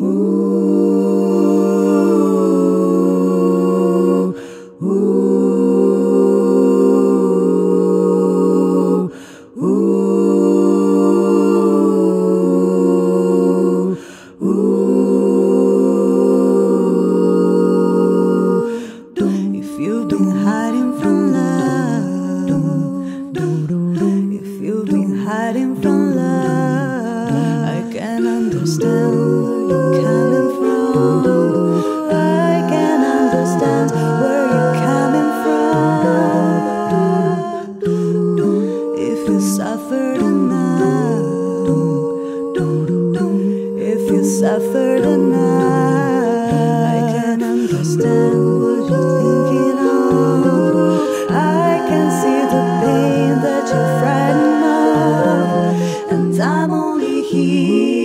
If you've been hiding from love, if you've been hiding from love, I can understand suffered enough, I can understand what you're thinking of. I can see the pain that you're frightened of, and I'm only here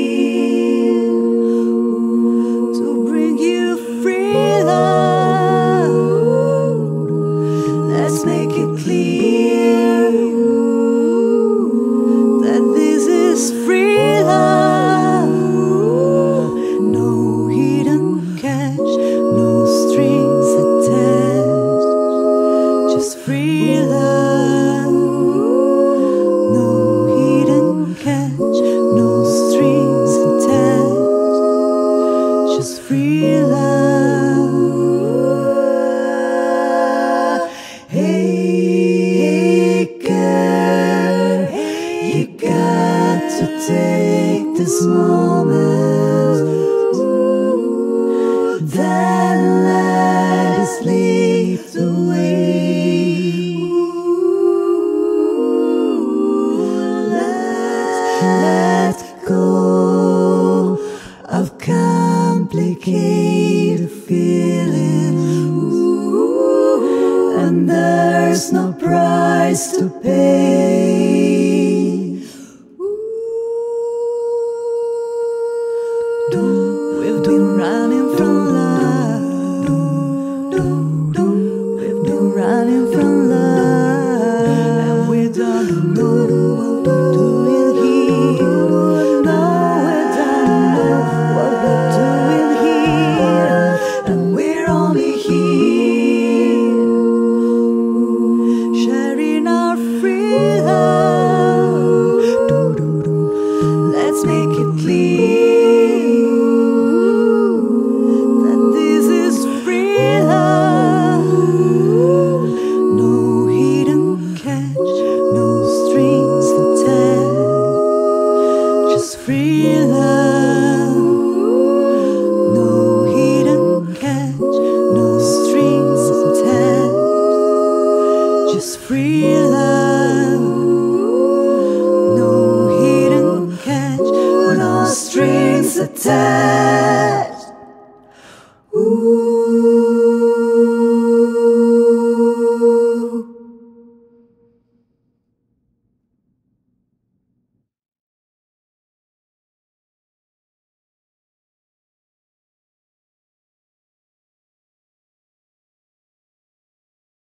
take this moment. Then let it slip away. Let, let go of complicated feelings. And there's no price to pay. We've been running from love.